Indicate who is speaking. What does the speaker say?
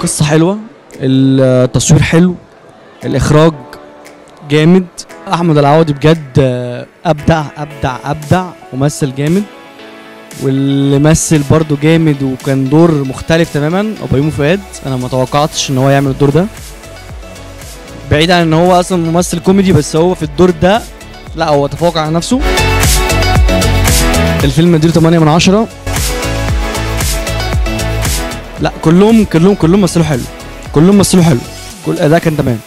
Speaker 1: القصة حلوة التصوير حلو الإخراج جامد. أحمد العوضي بجد آه، أبدع أبدع أبدع ممثل جامد. واللي مثل برضه جامد وكان دور مختلف تماما إبراهيم فؤاد. أنا ما توقعتش إن هو يعمل الدور ده. بعيد عن إن هو أصلا ممثل كوميدي بس هو في الدور ده لا هو تفوق على نفسه. الفيلم اديله 8 من 10 كلهم كلهم كلهم مثلوا حلو. كلهم مثلوا حلو. كل الاداء كان تمام